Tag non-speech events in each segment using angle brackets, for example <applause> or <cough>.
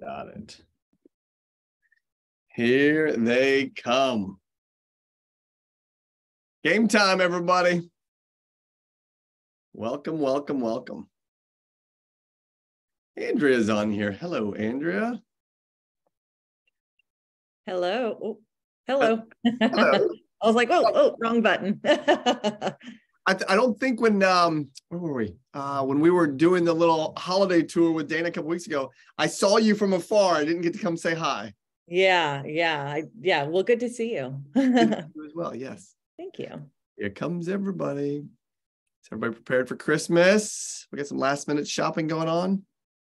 Got it. Here they come. Game time, everybody. Welcome, welcome, welcome. Andrea's on here. Hello, Andrea. Hello. Oh, hello. Hello. <laughs> I was like, oh, oh, wrong button. <laughs> I, th- I don't think when um where were we uh when we were doing the little holiday tour with Dana a couple weeks ago I saw you from afar I didn't get to come say hi yeah, yeah, I, yeah. Well, good to see you. <laughs> you as well yes Thank you. here comes everybody is everybody prepared for Christmas we got some last minute shopping going on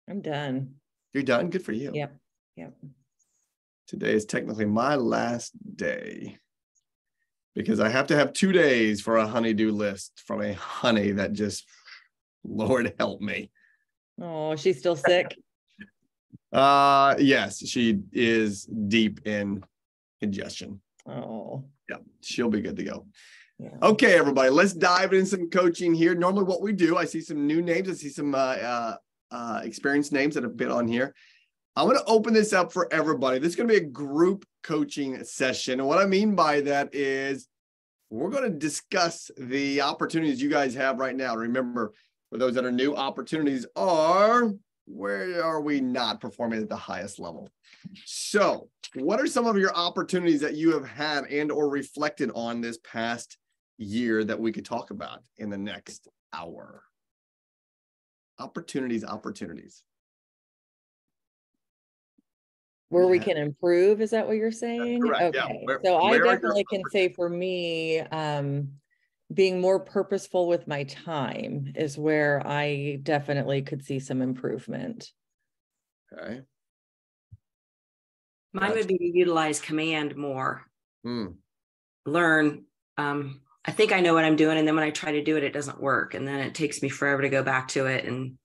I'm done. you're done good for you Yep. Yep. today is technically my last day because I have to have two days for a honeydew list from a honey that just Lord help me Oh, she's still sick. Uh, yes, she is deep in congestion. Oh, Yeah, she'll be good to go. yeah. Okay, everybody, let's dive into some coaching here. Normally, what we do, I see some new names, I see some uh, uh, uh, experienced names that have been on here. I'm going to open this up for everybody. This is going to be a group coaching session. And what I mean by that is we're going to discuss the opportunities you guys have right now. Remember, for those that are new, opportunities are where are we not performing at the highest level? So, what are some of your opportunities that you have had and or reflected on this past year that we could talk about in the next hour? Opportunities, opportunities. Where we can improve, is that what you're saying? correct, yeah. Okay, Where- so I where are definitely can say for me, um, being more purposeful with my time is where I definitely could see some improvement. Okay. Mine would be to utilize command more, Hmm. learn. Um, I think I know what I'm doing. And then when I try to do it, it doesn't work. And then it takes me forever to go back to it and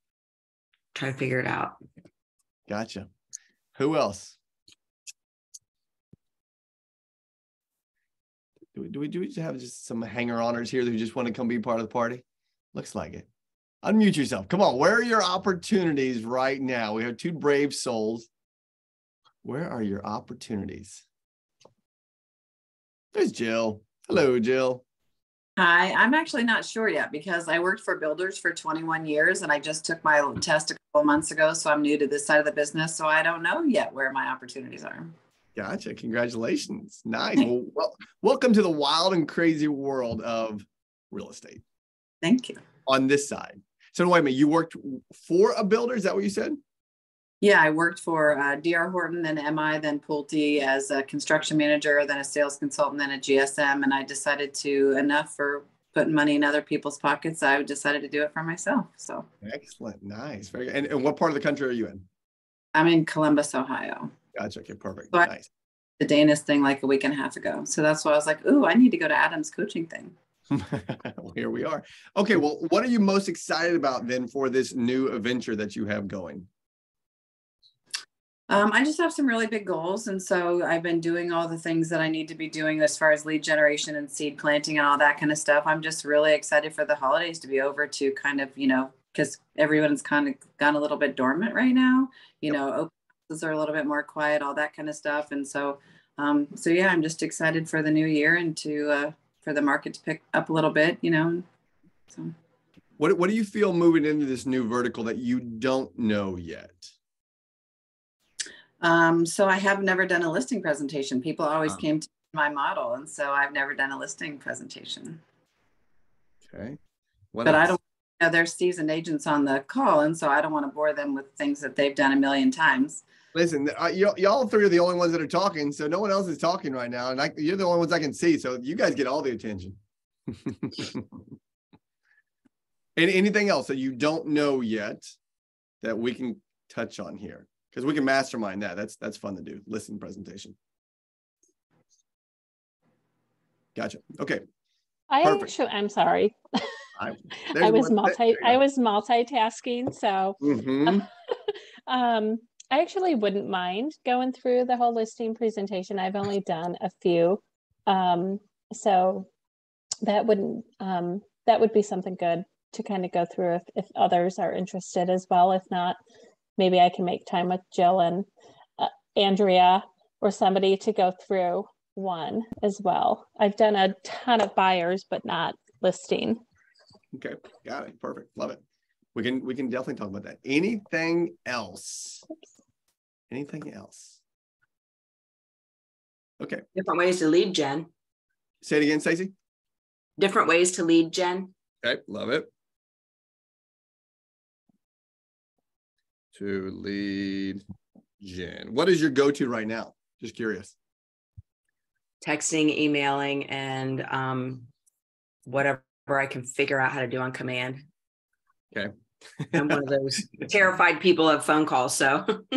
try to figure it out. Gotcha. Who else? Do we, do we do we have just some hanger honors here who just want to come be part of the party? Looks like it. Unmute yourself. Come on. Where are your opportunities right now? We have two brave souls. Where are your opportunities? There's Jill. Hello, Jill. Hi, I'm actually not sure yet because I worked for builders for 21 years and I just took my test a couple months ago. So I'm new to this side of the business. So I don't know yet where my opportunities are. Gotcha. Congratulations. Nice. Well, well, welcome to the wild and crazy world of real estate Thank you. on this side. So wait a minute, you worked for a builder? Is that what you said? Yeah, I worked for uh, DR Horton, then MI, then Pulte as a construction manager, then a sales consultant, then a GSM. And I decided to, enough for putting money in other people's pockets, I decided to do it for myself. So Excellent. Nice. Very good. And, and what part of the country are you in? I'm in Columbus, Ohio. Gotcha. Okay, perfect. So Nice. The Danish thing like a week and a half ago. So that's why I was like, ooh, I need to go to Adam's coaching thing. <laughs> well, here we are. Okay, well, what are you most excited about then for this new adventure that you have going? Um, I just have some really big goals. And so I've been doing all the things that I need to be doing as far as lead generation and seed planting and all that kind of stuff. I'm just really excited for the holidays to be over to kind of, you know, because everyone's kind of gone a little bit dormant right now. You know, open are a little bit more quiet, all that kind of stuff. And so, um, so yeah, I'm just excited for the new year and to, uh, for the market to pick up a little bit, you know. So. What what do you feel moving into this new vertical that you don't know yet? Um, so I have never done a listing presentation. People always Ah. came to my model, and so I've never done a listing presentation. Okay. What but I don't. You know, there's seasoned agents on the call, and so I don't want to bore them with things that they've done a million times. Listen, uh, y- y'all three are the only ones that are talking, so no one else is talking right now, and I, you're the only ones I can see. So you guys get all the attention. <laughs> and anything else that you don't know yet that we can touch on here, because we can mastermind that. That's that's fun to do. Listen presentation. Gotcha. Okay. I Perfect. actually, I'm sorry. <laughs> I, <laughs> I was multi, I was multitasking. So, hmm <laughs> um, I actually wouldn't mind going through the whole listing presentation. I've only done a few. Um, so that wouldn't, um, that would be something good to kind of go through if, if others are interested as well. If not, maybe I can make time with Jill and uh, Andrea or somebody to go through one as well. I've done a ton of buyers, but not listing. Okay, got it. Perfect. Love it. We can we can definitely talk about that. Anything else? Anything else? Okay. Different ways to lead gen. Say it again, Stacey. Different ways to lead gen. Okay, love it. To lead gen. What is your go-to right now? Just curious. Texting, emailing, and um, whatever I can figure out how to do on command. Okay. I'm one of those <laughs> terrified people of phone calls. So <laughs>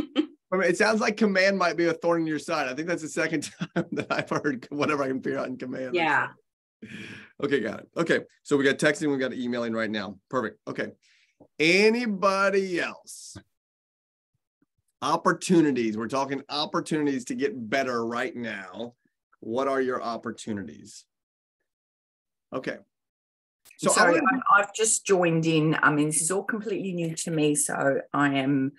I mean, it sounds like command might be a thorn in your side. I think that's the second <laughs> time that I've heard whatever I can figure out in command. yeah. Okay, got it. Okay, so we got texting, we got emailing right now. Perfect. Okay. Anybody else? Opportunities. We're talking opportunities to get better right now. What are your opportunities? Okay. So Sorry, I, I've just joined in. I mean, this is all completely new to me, so I am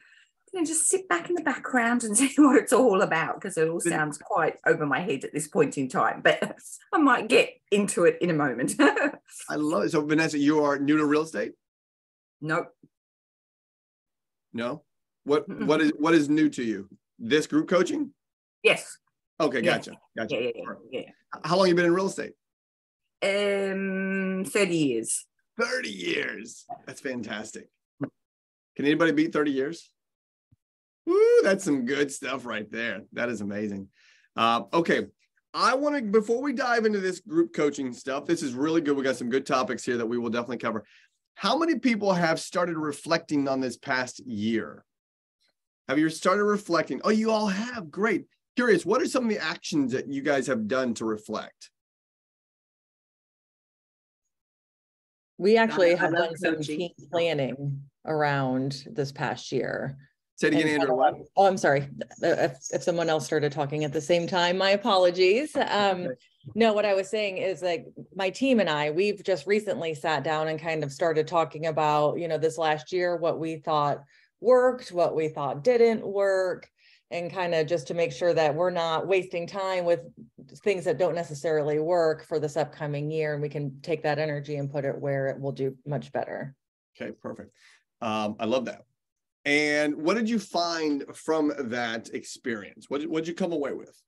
going to just sit back in the background and <laughs> see what it's all about because it all sounds quite over my head at this point in time. But <laughs> I might get into it in a moment. I love it. So Vanessa, you are new to real estate? nope. No. What Mm-mm. what is what is new to you? This group coaching? Yes. Okay, Yeah. gotcha. Gotcha. Yeah, yeah, yeah, How long you been in real estate? Um, thirty years. 30 years. That's fantastic. Can anybody beat 30 years? Woo, that's some good stuff right there. That is amazing. Uh, okay. I want to, before we dive into this group coaching stuff, this is really good. We got some good topics here that we will definitely cover. How many people have started reflecting on this past year? Have you started reflecting? Oh, you all have. Great. Curious, what are some of the actions that you guys have done to reflect? We actually have done some team planning around this past year. Say it again, And Andrew. What? Oh, I'm sorry. Uh, If, if someone else started talking at the same time, my apologies. Um, Okay. no, what I was saying is like my team and I, we've just recently sat down and kind of started talking about, you know, this last year, what we thought worked, what we thought didn't work. And kind of just to make sure that we're not wasting time with things that don't necessarily work for this upcoming year. And we can take that energy and put it where it will do much better. Okay, perfect. Um, I love that. And what did you find from that experience? What what did you come away with?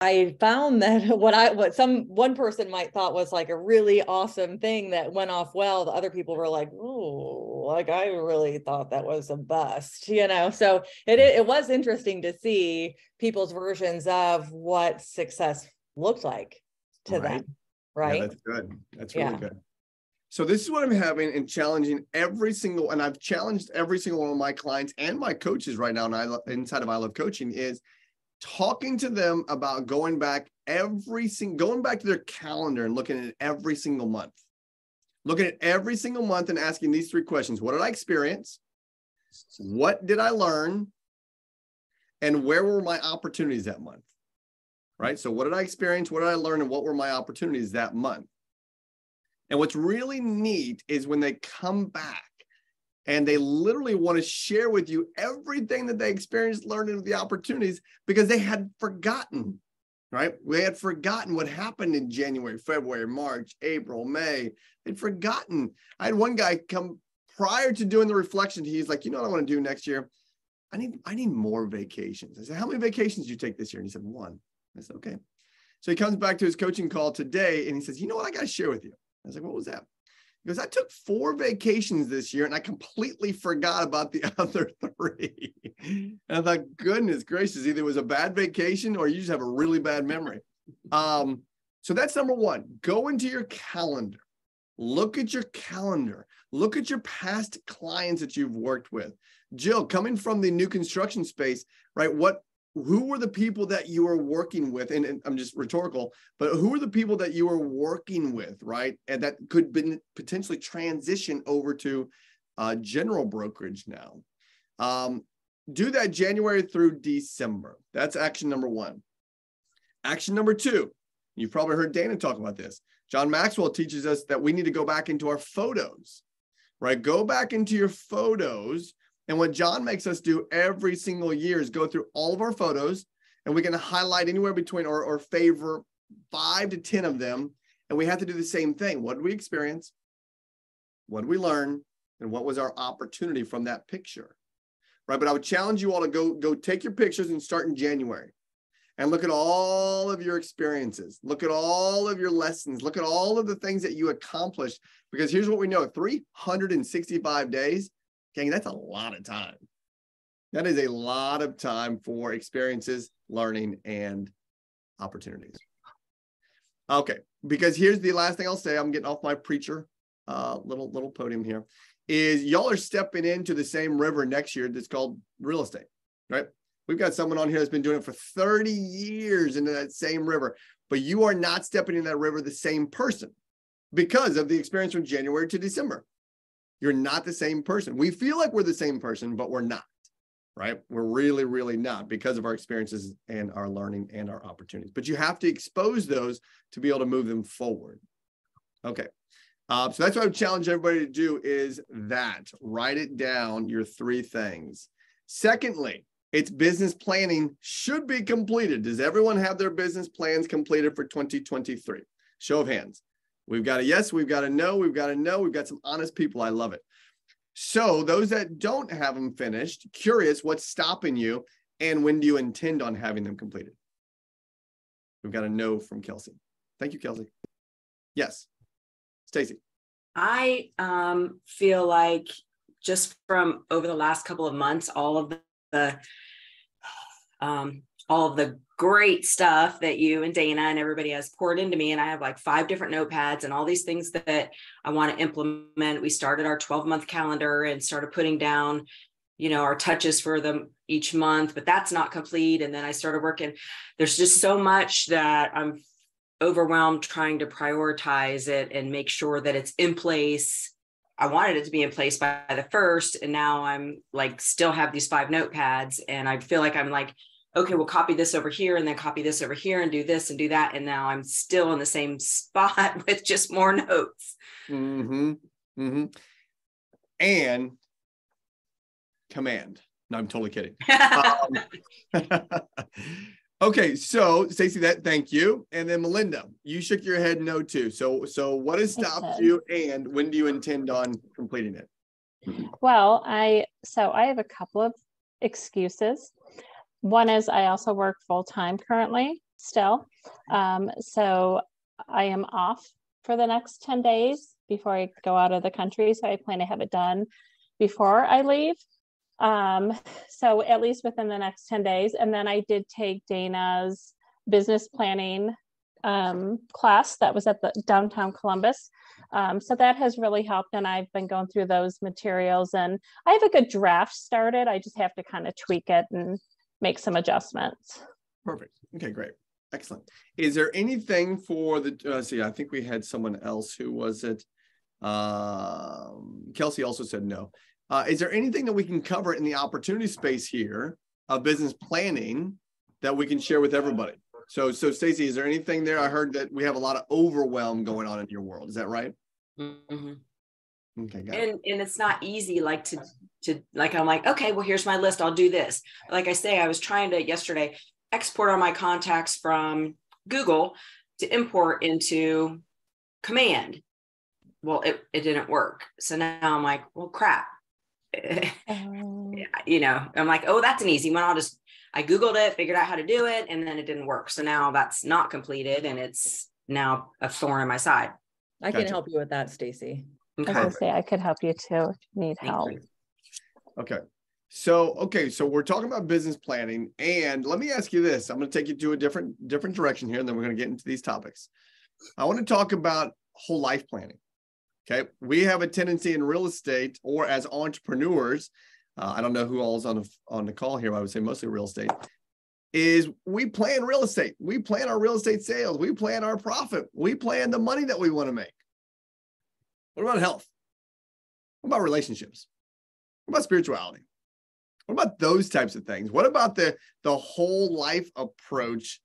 I found that <laughs> what I what some one person might thought was like a really awesome thing that went off well, the other people were like, "Oh, like I really thought that was a bust," you know. So it it was interesting to see people's versions of what success looked like to Right. them, Yeah, right? that's good. That's really Yeah. good. So this is what I'm having and challenging every single, and I've challenged every single one of my clients and my coaches right now, and I inside of I Love Coaching is talking to them about going back every single, going back to their calendar and looking at every single month, looking at every single month and asking these three questions: What did I experience? What did I learn? And where were my opportunities that month? Right. So, what did I experience? What did I learn? And what were my opportunities that month? And what's really neat is when they come back and they literally want to share with you everything that they experienced, learning the opportunities because they had forgotten, right? They had forgotten what happened in January, February, March, April, May. They'd forgotten. I had one guy come prior to doing the reflection. He's like, you know what I want to do next year? I need, I need more vacations. I said, how many vacations did you take this year? And he said, one. I said, okay. So he comes back to his coaching call today and he says, you know what I got to share with you? I was like, what was that? He goes, I took four vacations this year and I completely forgot about the <laughs> other three. And I thought, goodness gracious, either it was a bad vacation or you just have a really bad memory. Um, so that's number one. Go into your calendar. Look at your calendar. Look at your past clients that you've worked with. Jill, coming from the new construction space, right? What who were the people that you were working with? And, and I'm just rhetorical, but who were the people that you were working with, right? And that could be potentially transition over to uh, general brokerage now. Um, do that January through December. That's action number one. Action number two, you've probably heard Dana talk about this. John Maxwell teaches us that we need to go back into our photos, right? Go back into your photos And what John makes us do every single year is go through all of our photos and we can highlight anywhere between or, or favor five to 10 of them. And we have to do the same thing. What did we experience? What did we learn? And what was our opportunity from that picture? Right. But I would challenge you all to go, go take your pictures and start in January and look at all of your experiences. Look at all of your lessons. Look at all of the things that you accomplished. Because here's what we know 365 days Gang, that's a lot of time. That is a lot of time for experiences, learning, and opportunities. Okay, because here's the last thing I'll say. I'm getting off my preacher uh, little little podium here. Is y'all are stepping into the same river next year that's called real estate, right? We've got someone on here that's been doing it for 30 years into that same river, but you are not stepping in that river the same person because of the experience from January to December. You're not the same person. We feel like we're the same person, but we're not, right? We're really, really not because of our experiences and our learning and our opportunities. But you have to expose those to be able to move them forward. Okay. Uh, so that's what I would challenge everybody to do is that write it down, your three things. Secondly, it's business planning should be completed. Does everyone have their business plans completed for 2023? Show of hands. We've got a yes, we've got a no, we've got a no, we've got some honest people. I love it. So, those that don't have them finished, curious what's stopping you and when do you intend on having them completed? We've got a no from Kelsey. Thank you, Kelsey. Yes, I um, feel like just from over the last couple of months, all of the, the um, all of the great stuff that you and Dana and everybody has poured into me. And I have like five different notepads and all these things that I want to implement. We started our 12 month calendar and started putting down, you know, our touches for them each month, but that's not complete. And then I started working. There's just so much that I'm overwhelmed trying to prioritize it and make sure that it's in place. I wanted it to be in place by the first, and now I'm like still have these five notepads, and I feel like I'm like okay, we'll copy this over here and then copy this over here and do this and do that. And now I'm still in the same <laughs> spot with just more notes. Mm-hmm. Mm-hmm. And command. No, I'm totally kidding. <laughs> um, <laughs> okay, so Stacy, that thank you. And then Melinda, you shook your head no too. So so what has stopped you and when do you intend on completing it? Well, I so I have a couple of excuses. One is I also work full time currently still. Um, so I am off for the next 10 days before I go out of the country. So I plan to have it done before I leave. Um, so at least within the next 10 days. And then I did take Dana's business planning um, class that was at the downtown Columbus. Um, so that has really helped. And I've been going through those materials and I have a good draft started. I just have to kind of tweak it and make some adjustments. Perfect. Okay, great. Excellent. Is there anything for the, uh, see, I think we had someone else who was it. Um, Kelsey also said no. Uh, is there anything that we can cover in the opportunity space here of business planning that we can share with everybody? So, so Stacy, is there anything there? I heard that we have a lot of overwhelm going on in your world. Is that right? Mm-hmm. Okay, and it. and it's not easy like to to like I'm like okay well here's my list I'll do this like I say I was trying to yesterday export all my contacts from Google to import into command well it, it didn't work so now I'm like well crap um, <laughs> you know I'm like oh that's an easy one I'll just I googled it figured out how to do it and then it didn't work so now that's not completed and it's now a thorn in my side I can help you with that Stacy Okay. I was say I could help you too if you need help. Okay. So, okay, so we're talking about business planning and let me ask you this. I'm going to take you to a different different direction here and then we're going to get into these topics. I want to talk about whole life planning. Okay? We have a tendency in real estate or as entrepreneurs, uh, I don't know who all is on the, on the call here, I would say mostly real estate, is we plan real estate. We plan our real estate sales. We plan our profit. We plan the money that we want to make. What about health? What about relationships? What about spirituality? What about those types of things? What about the, the whole life approach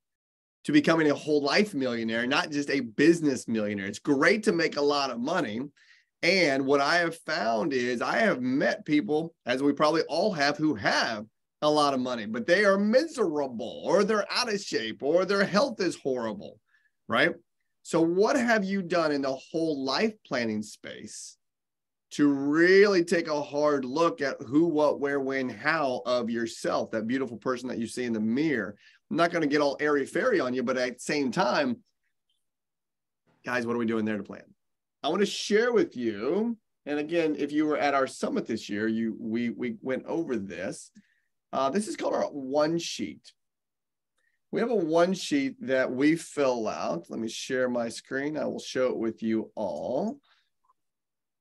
to becoming a whole life millionaire, not just a business millionaire? It's great to make a lot of money. And what I have found is I have met people, as we probably all have, who have a lot of money, but they are miserable or they're out of shape or their health is horrible, right? So, what have you done in the whole life planning space to really take a hard look at who, what, where, when, how of yourself, that beautiful person that you see in the mirror? I'm not going to get all airy fairy on you, but at the same time, guys, what are we doing there to plan? I want to share with you. And again, if you were at our summit this year, you we we went over this. Uh, this is called our one sheet. We have a one sheet that we fill out. Let me share my screen. I will show it with you all.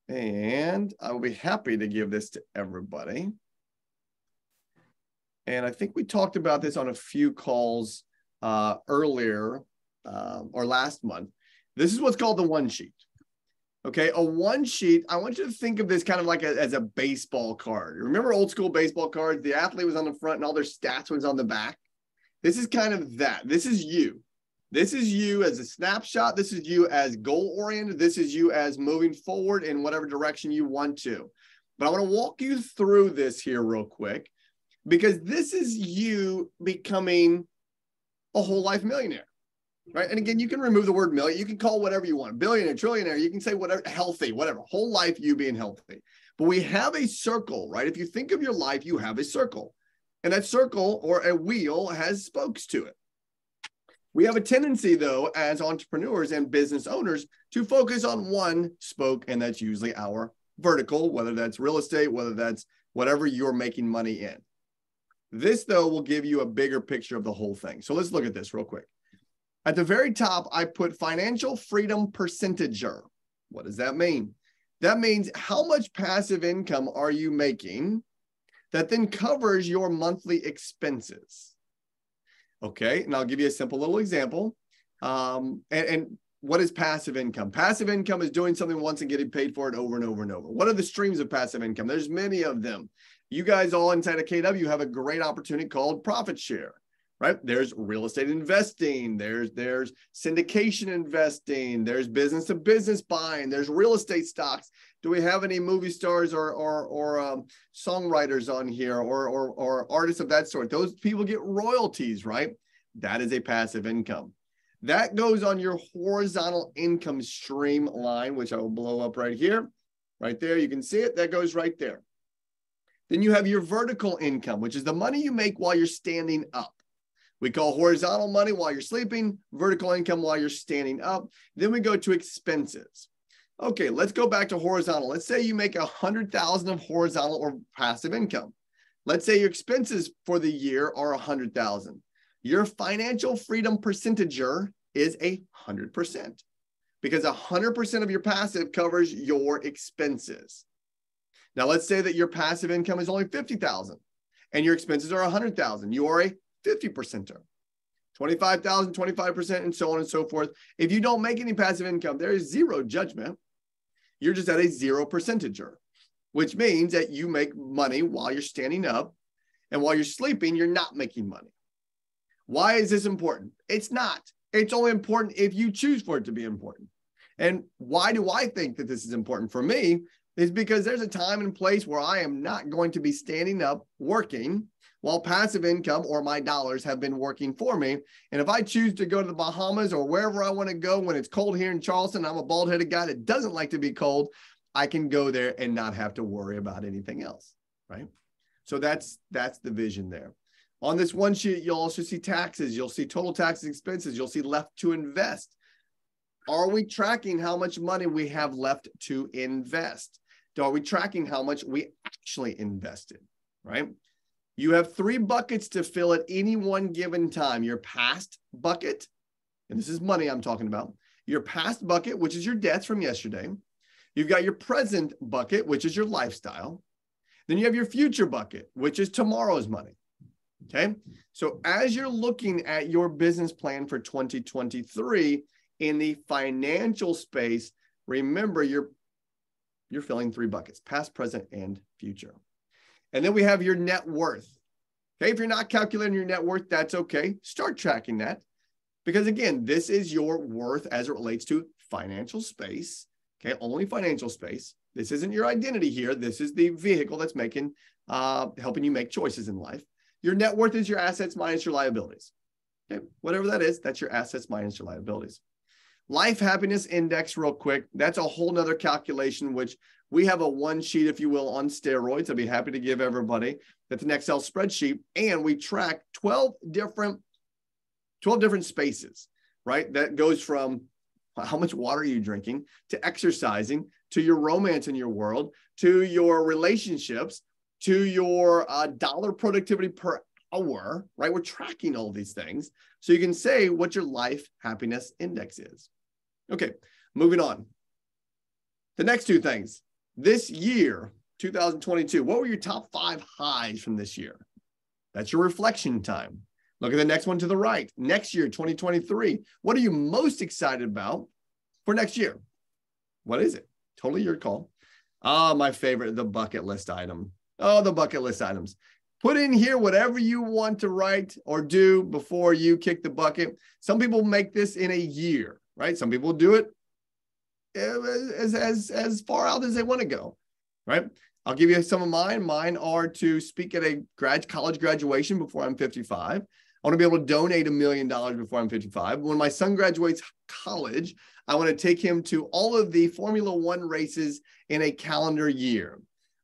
And I will be happy to give this to everybody. And I think we talked about this on a few calls uh, earlier uh, or last month. This is what's called the one sheet. Okay, a one sheet. I want you to think of this kind of like a, as a baseball card. Remember old school baseball cards? The athlete was on the front and all their stats was on the back. This is kind of that. This is you. This is you as a snapshot. This is you as goal oriented. This is you as moving forward in whatever direction you want to. But I want to walk you through this here real quick because this is you becoming a whole life millionaire right? And again, you can remove the word million. You can call whatever you want, billionaire, trillionaire. You can say whatever, healthy, whatever. Whole life you being healthy. But we have a circle, right? If you think of your life, you have a circle, and that circle or a wheel has spokes to it. We have a tendency, though, as entrepreneurs and business owners, to focus on one spoke, and that's usually our vertical, whether that's real estate, whether that's whatever you're making money in. This, though, will give you a bigger picture of the whole thing. So let's look at this real quick. At the very top, I put financial freedom percentager. What does that mean? That means how much passive income are you making that then covers your monthly expenses? Okay, and I'll give you a simple little example. Um, and, and what is passive income? Passive income is doing something once and getting paid for it over and over and over. What are the streams of passive income? There's many of them. You guys all inside of KW have a great opportunity called profit share right? There's real estate investing there's there's syndication investing there's business to business buying there's real estate stocks. Do we have any movie stars or or or um, songwriters on here or, or or artists of that sort? Those people get royalties right? That is a passive income. That goes on your horizontal income stream line which i will blow up right here. Right there you can see it. That goes right there then you have your vertical income which is the money you make while you're standing up we call horizontal money while you're sleeping, vertical income while you're standing up. Then we go to expenses. Okay, let's go back to horizontal. Let's say you make a hundred thousand of horizontal or passive income. Let's say your expenses for the year are a hundred thousand. Your financial freedom percentager is a hundred percent because a hundred percent of your passive covers your expenses. Now, let's say that your passive income is only 50,000 and your expenses are 100,000. You are a 50 percenter. 25,000, 25%, and so on and so forth. If you don't make any passive income, there is zero judgment. You're just at a zero percentager, which means that you make money while you're standing up and while you're sleeping, you're not making money. Why is this important? It's not. It's only important if you choose for it to be important. And why do I think that this is important for me? Is because there's a time and place where I am not going to be standing up working while passive income or my dollars have been working for me. And if I choose to go to the Bahamas or wherever I want to go when it's cold here in Charleston, I'm a bald headed guy that doesn't like to be cold. I can go there and not have to worry about anything else. Right. So that's that's the vision there. On this one sheet, you'll also see taxes. You'll see total taxes expenses. You'll see left to invest. Are we tracking how much money we have left to invest? Are we tracking how much we actually invested? Right. You have three buckets to fill at any one given time your past bucket, and this is money I'm talking about, your past bucket, which is your debts from yesterday. You've got your present bucket, which is your lifestyle. Then you have your future bucket, which is tomorrow's money. Okay. So as you're looking at your business plan for 2023 in the financial space, remember you're you're filling three buckets, past, present, and future. And then we have your net worth. Okay, if you're not calculating your net worth, that's okay. Start tracking that. Because again, this is your worth as it relates to financial space. Okay, only financial space. This isn't your identity here. This is the vehicle that's making, uh, helping you make choices in life. Your net worth is your assets minus your liabilities. Okay, whatever that is, that's your assets minus your liabilities. Life happiness index, real quick. That's a whole nother calculation, which we have a one sheet, if you will, on steroids. I'd be happy to give everybody. That's an Excel spreadsheet. And we track 12 different, 12 different spaces, right? That goes from how much water are you drinking to exercising to your romance in your world to your relationships to your uh, dollar productivity per hour, right? We're tracking all these things. So you can say what your life happiness index is. Okay, moving on. The next two things. This year, 2022, what were your top five highs from this year? That's your reflection time. Look at the next one to the right. Next year, 2023. What are you most excited about for next year? What is it? Totally your call. Ah, oh, my favorite, the bucket list item. Oh, the bucket list items. Put in here whatever you want to write or do before you kick the bucket. Some people make this in a year right? Some people do it as, as, as far out as they want to go, right? I'll give you some of mine. Mine are to speak at a grad college graduation before I'm 55. I want to be able to donate a million dollars before I'm 55. When my son graduates college, I want to take him to all of the Formula One races in a calendar year.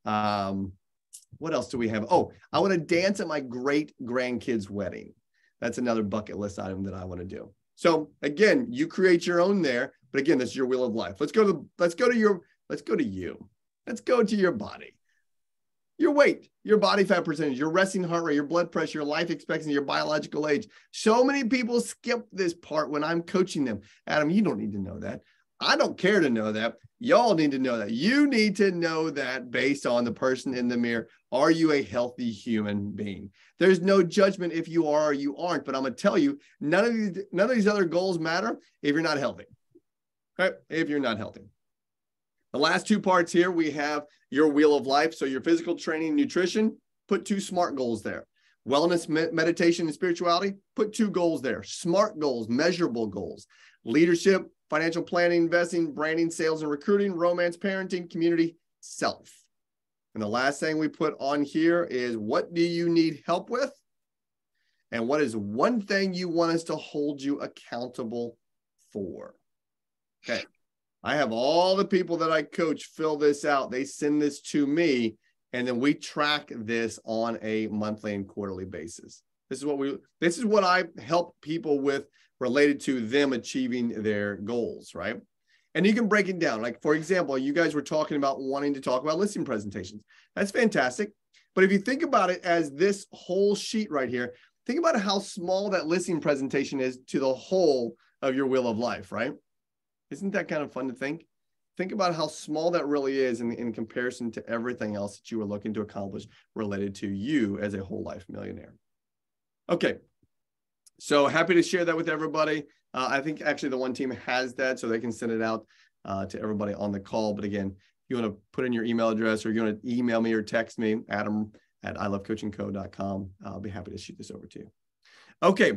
Um, what else do we have? Oh, I want to dance at my great grandkids' wedding. That's another bucket list item that I want to do. So again, you create your own there, but again, that's your wheel of life. Let's go to let's go to your let's go to you. Let's go to your body. Your weight, your body fat percentage, your resting heart rate, your blood pressure, your life expectancy, your biological age. So many people skip this part when I'm coaching them. Adam, you don't need to know that. I don't care to know that. Y'all need to know that. You need to know that based on the person in the mirror. Are you a healthy human being? There's no judgment if you are or you aren't, but I'm gonna tell you, none of these none of these other goals matter if you're not healthy. Right? If you're not healthy. The last two parts here, we have your wheel of life. So your physical training, nutrition, put two smart goals there. Wellness, meditation, and spirituality, put two goals there. Smart goals, measurable goals. Leadership, financial planning, investing, branding, sales and recruiting, romance, parenting, community, self. And the last thing we put on here is what do you need help with? And what is one thing you want us to hold you accountable for? Okay. I have all the people that I coach fill this out. They send this to me, and then we track this on a monthly and quarterly basis. This is what we this is what I help people with related to them achieving their goals, right? And you can break it down. Like, for example, you guys were talking about wanting to talk about listing presentations. That's fantastic. But if you think about it as this whole sheet right here, think about how small that listing presentation is to the whole of your wheel of life, right? Isn't that kind of fun to think? Think about how small that really is in, in comparison to everything else that you were looking to accomplish related to you as a whole life millionaire. Okay, so happy to share that with everybody. Uh, I think actually the one team has that, so they can send it out uh, to everybody on the call. But again, you want to put in your email address or you want to email me or text me, Adam at ilovecoachingco.com, I'll be happy to shoot this over to you. Okay.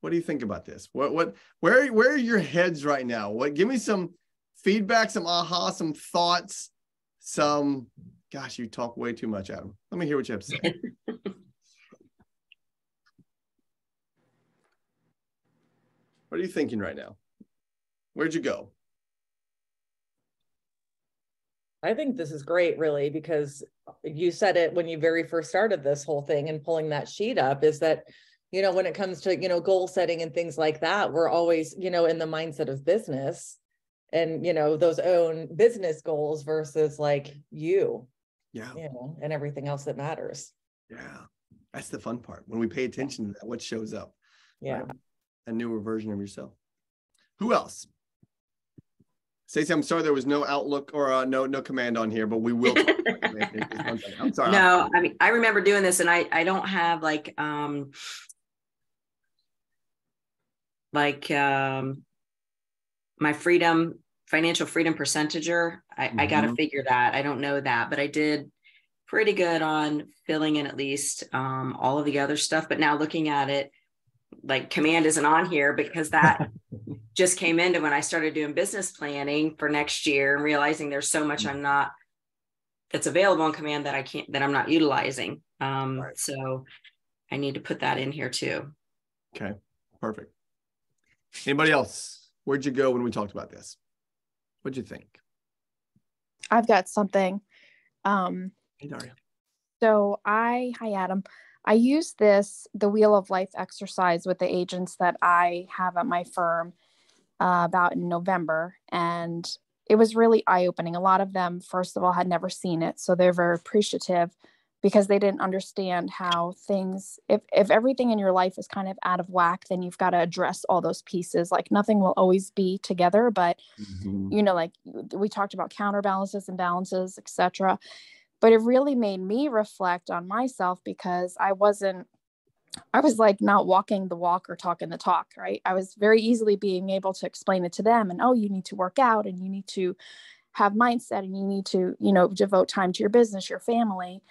What do you think about this? What what where where are your heads right now? What give me some feedback, some aha, some thoughts, some gosh, you talk way too much, Adam. Let me hear what you have to say. <laughs> What are you thinking right now? Where'd you go? I think this is great, really, because you said it when you very first started this whole thing and pulling that sheet up is that, you know, when it comes to, you know, goal setting and things like that, we're always, you know, in the mindset of business and, you know, those own business goals versus like you. Yeah. You know, and everything else that matters. Yeah. That's the fun part. When we pay attention to that, what shows up. Yeah. Right? A newer version of yourself. Who else? Stacey, I'm sorry there was no outlook or uh, no no command on here, but we will. <laughs> I'm sorry. No, I mean I remember doing this, and I I don't have like um like um my freedom financial freedom percentager. I, mm-hmm. I got to figure that. I don't know that, but I did pretty good on filling in at least um, all of the other stuff. But now looking at it, like command isn't on here because that <laughs> just came into when I started doing business planning for next year and realizing there's so much I'm not that's available on command that I can't that I'm not utilizing. Um, Right. so I need to put that in here too. Okay, perfect. Anybody else? Where'd you go when we talked about this? What'd you think? I've got something. Um, Hey, Daria. so I, hi Adam, I use this, the Wheel of Life exercise with the agents that I have at my firm uh, about in November. And it was really eye opening. A lot of them, first of all, had never seen it. So they're very appreciative because they didn't understand how things, if, if everything in your life is kind of out of whack, then you've got to address all those pieces. Like nothing will always be together, but Mhm. you know like we talked about counterbalances and balances etc but it really made me reflect on myself because i wasn't i was like not walking the walk or talking the talk right? I was very easily being able to explain it to them and oh you need to work out and you need to have mindset and you need to you know devote time to your business your family.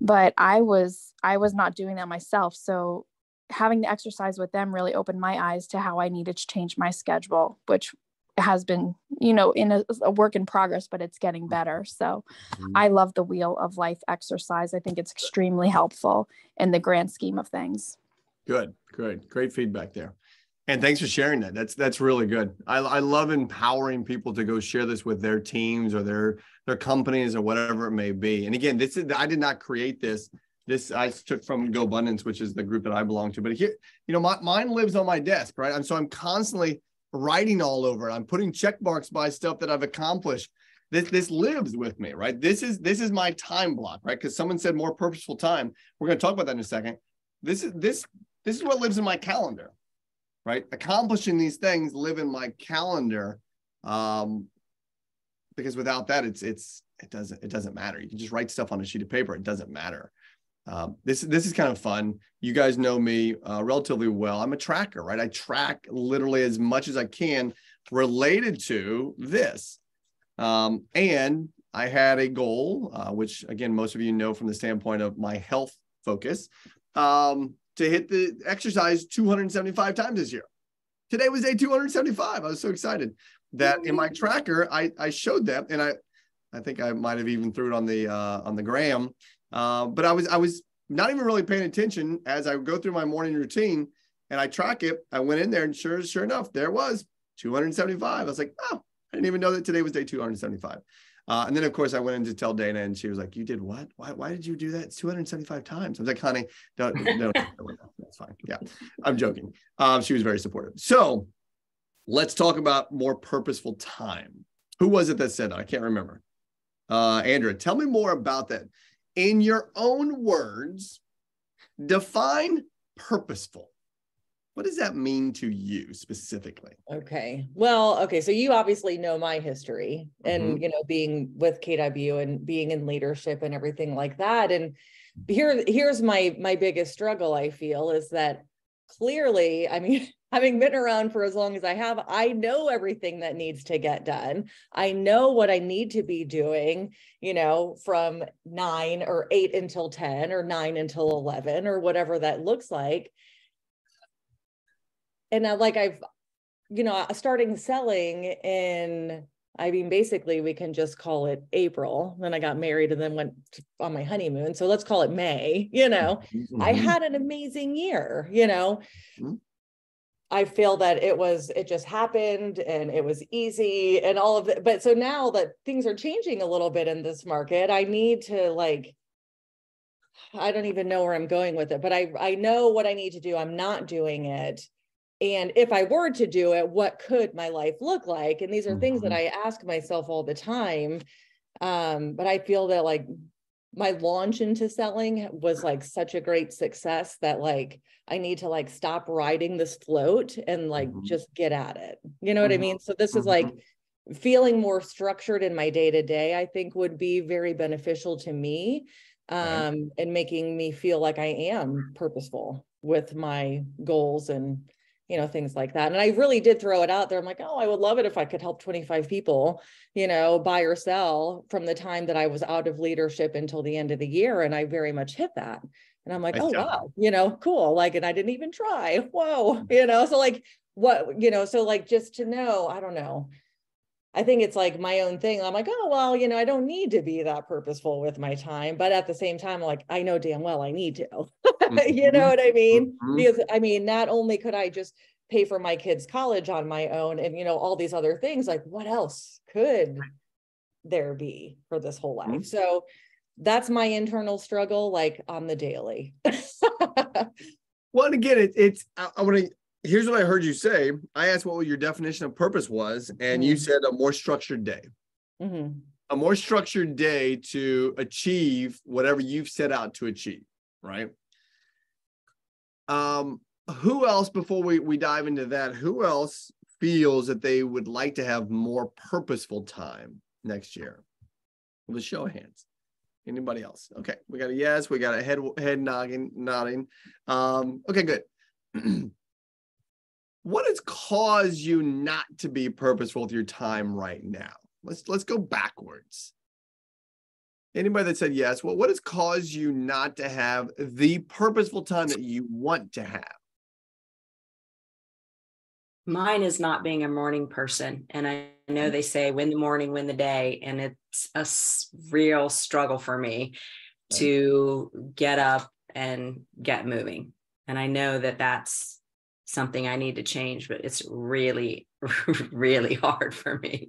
But i was i was not doing that myself. So having the exercise with them really opened my eyes to how i needed to change my schedule which has been you know in a, a work in progress but it's getting better so Mhm. i love the wheel of life exercise i think it's extremely helpful in the grand scheme of things Good, good, great feedback there. And thanks for sharing that. That's that's really good. I, I love empowering people to go share this with their teams or their their companies or whatever it may be. And again, this is I did not create this. This I took from GoBundance, which is the group that I belong to. But here, you know, my, mine lives on my desk, right? And so I'm constantly writing all over it. I'm putting check marks by stuff that I've accomplished. This this lives with me, right? This is this is my time block, right? Because someone said more purposeful time. We're going to talk about that in a second. This is this this is what lives in my calendar right accomplishing these things live in my calendar um because without that it's it's it doesn't it doesn't matter you can just write stuff on a sheet of paper it doesn't matter um, this this is kind of fun you guys know me uh, relatively well i'm a tracker right i track literally as much as i can related to this um, and i had a goal uh, which again most of you know from the standpoint of my health focus um, to hit the exercise 275 times this year. Today was day 275. I was so excited that in my tracker, I, I showed them and I, I think I might have even threw it on the, uh, on the gram. Uh, but I was, I was not even really paying attention as I go through my morning routine and I track it. I went in there and sure, sure enough, there was 275. I was like, oh, I didn't even know that today was day 275. Uh, and then, of course, I went in to tell Dana, and she was like, "You did what? Why? Why did you do that? It's 275 times." I was like, "Honey, don't, don't, that's fine. Yeah, I'm joking." Um, she was very supportive. So, let's talk about more purposeful time. Who was it that said that? I can't remember. Uh, Andrea, tell me more about that. In your own words, define purposeful. What does that mean to you specifically? Okay. Well, okay. So you obviously know my history and, Mhm. you know, being with KW and being in leadership and everything like that. And here, here's my, my biggest struggle, I feel, is that clearly, I mean, having been around for as long as I have, I know everything that needs to get done. I know what I need to be doing, you know, from nine or eight until 10 or nine until 11 or whatever that looks like. And I, like I've you know, starting selling in, I mean, basically we can just call it April. Then I got married and then went on my honeymoon. So let's call it May, you know, I Mhm. had an amazing year, you know. Mhm. I feel that it was, it just happened and it was easy and all of it. But so now that things are changing a little bit in this market, I need to like, I don't even know where I'm going with it, but I, I know what I need to do. I'm not doing it. And if I were to do it, what could my life look like? And these are things that Mhm. I ask myself all the time. Um, but I feel that like my launch into selling was like such a great success that like I need to like stop riding this float and like Mhm. just get at it. You know what I Mhm. mean? So this is like feeling more structured in my day to day, I think would be very beneficial to me. Um, and making me feel like I am purposeful with my goals and you know things like that and i really did throw it out there i'm like oh i would love it if i could help 25 people you know buy or sell from the time that i was out of leadership until the end of the year and i very much hit that and i'm like Nice oh job. wow you know cool like and i didn't even try <laughs> whoa you know so like what, you know, so like just to know, I don't know. I think it's like my own thing. I'm like, oh, well, you know, I don't need to be that purposeful with my time. But at the same time, like, I know damn well I need to. <laughs> you know what I mean? Mhm. Because I mean, not only could I just pay for my kids' college on my own and, you know, all these other things, like, what else could there be for this whole life? Mhm. So that's my internal struggle, like on the daily. <laughs> Well, and again, it, it's I, I want to. Here's what I heard you say. I asked what your definition of purpose was, and you Mhm. said a more structured day. Mhm. A more structured day to achieve whatever you've set out to achieve, right? Um, who else before we, we dive into that, who else feels that they would like to have more purposeful time next year? With a show of hands. Anybody else? Okay, we got a yes, we got a head head nodding, nodding. Um, okay, good. <clears throat> what has caused you not to be purposeful with your time right now? Let's let's go backwards. Anybody that said yes, well, what has caused you not to have the purposeful time that you want to have? Mine is not being a morning person. And I know they say win the morning, win the day. And it's a real struggle for me to get up and get moving. And I know that that's something I need to change, but it's really, <laughs> really hard for me.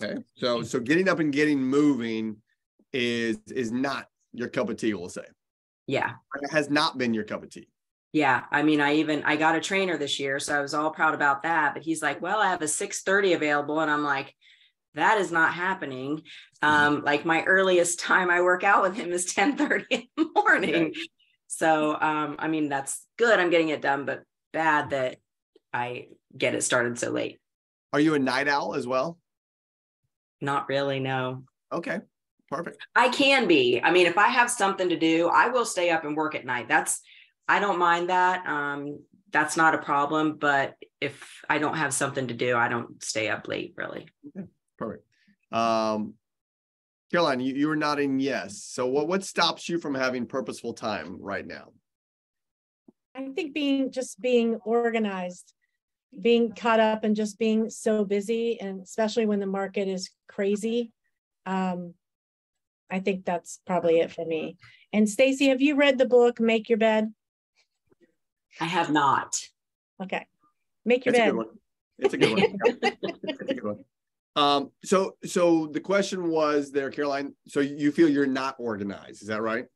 Okay. So so getting up and getting moving is is not your cup of tea, we'll say. Yeah. It has not been your cup of tea. Yeah, I mean, I even I got a trainer this year, so I was all proud about that. But he's like, "Well, I have a six thirty available," and I'm like, "That is not happening." Um, like my earliest <laughs> time I work out with him is ten thirty in the morning. So, um, I mean, that's good. I'm getting it done, but bad that I get it started so late. Are you a night owl as well? Not really. No, Okay. Perfect. I can be. I mean, if I have something to do, I will stay up and work at night. That's I don't mind that. Um, that's not a problem. But if I don't have something to do, I don't stay up late really. Okay. Perfect. Um Caroline, you, you were nodding yes. So what what stops you from having purposeful time right now? I think being just being organized, being caught up and just being so busy, and especially when the market is crazy. Um, I think that's probably it for me. And Stacy, have you read the book Make Your Bed? I have not. Okay, make your That's a bed. good one. It's a good one. <laughs> It's a good one. Um, so so the question was there, Caroline. So you feel you're not organized, is that right?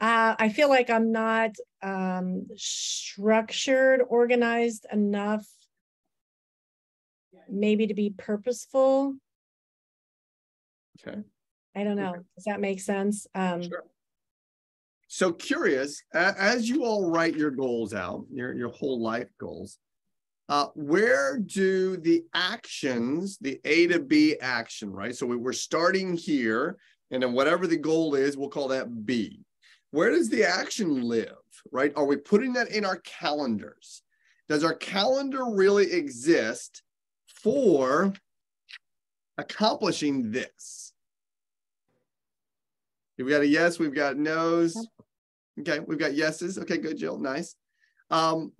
Uh, I feel like I'm not um, structured, organized enough, maybe to be purposeful. Okay. I don't know. Does that make sense? Um, Sure. So curious, as you all write your goals out, your, your whole life goals, uh, where do the actions, the A to B action, right? So we, we're starting here, and then whatever the goal is, we'll call that B. Where does the action live, right? Are we putting that in our calendars? Does our calendar really exist for accomplishing this? We've got a yes, we've got no's. Okay, we've got yeses. Okay, good, Jill. Nice. Um,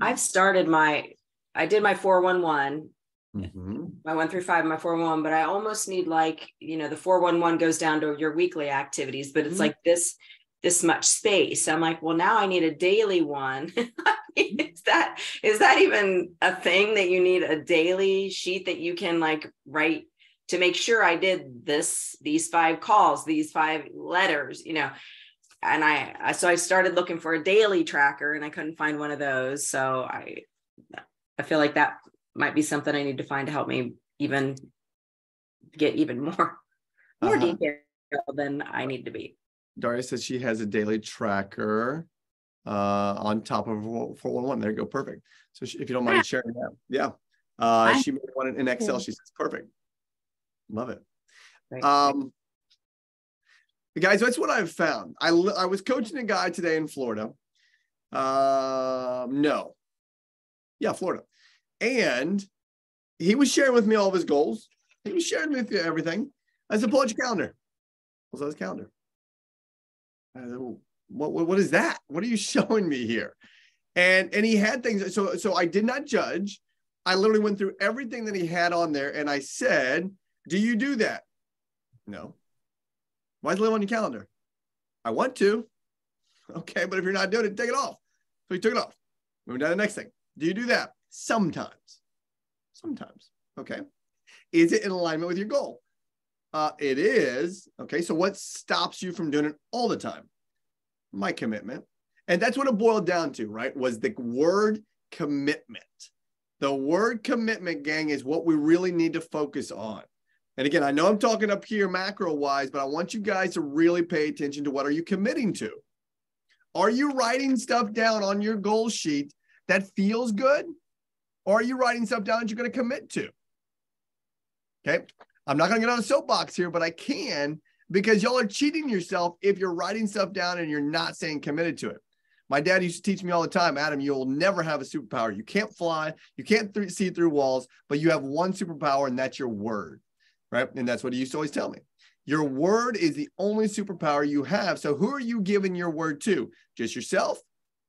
I've started my. I did my four one one. mhm. My one through five, my four one one, but I almost need like you know the four one one goes down to your weekly activities, but it's Mhm. like this this much space. I'm like, well, now I need a daily one. <laughs> is that is that even a thing that you need a daily sheet that you can like write to make sure I did this these five calls, these five letters, you know? And I I- so I started looking for a daily tracker and I couldn't find one of those. So I I feel like that might be something I need to find to help me even get even more <laughs> more Uh-huh. detailed than I need to be. Daria says she has a daily tracker uh, on top of 411. There you go. Perfect. So she, if you don't mind sharing that. Yeah. Uh, she made one in Excel. She says, perfect. Love it. Um, guys, that's what I've found. I, I was coaching a guy today in Florida. Um, no. Yeah, Florida. And he was sharing with me all of his goals. He was sharing with me everything. I said, pull out your calendar. Pulls out his calendar. I said, "Well, what, what, what is that? What are you <laughs> showing me here? And and he had things. So so I did not judge. I literally went through everything that he had on there and I said, Do you do that? No. Why does it live on your calendar? I want to. Okay, but if you're not doing it, take it off. So he took it off. Moving down to the next thing. Do you do that? Sometimes. Sometimes. Okay. Is it in alignment with your goal? Uh, it is. Okay. So what stops you from doing it all the time? My commitment. And that's what it boiled down to, right? Was the word commitment. The word commitment, gang, is what we really need to focus on. And again, I know I'm talking up here macro wise, but I want you guys to really pay attention to what are you committing to? Are you writing stuff down on your goal sheet that feels good? Or are you writing stuff down that you're going to commit to? Okay. I'm not going to get on a soapbox here, but I can because y'all are cheating yourself if you're writing stuff down and you're not saying committed to it. My dad used to teach me all the time, Adam, you'll never have a superpower. You can't fly, you can't th- see through walls, but you have one superpower, and that's your word, right? And that's what he used to always tell me. Your word is the only superpower you have. So who are you giving your word to? Just yourself,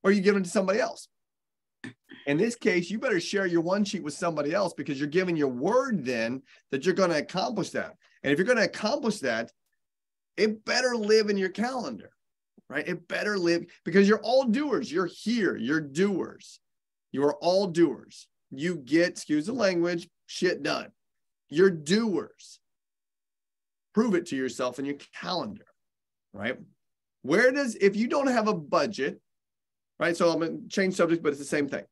or are you giving it to somebody else? In this case, you better share your one sheet with somebody else because you're giving your word then that you're going to accomplish that. And if you're going to accomplish that, it better live in your calendar right? It better live because you're all doers. You're here, you're doers. You are all doers. You get, excuse the language, shit done. You're doers. Prove it to yourself in your calendar, right? Where does, if you don't have a budget, right? So I'm going to change subjects, but it's the same thing.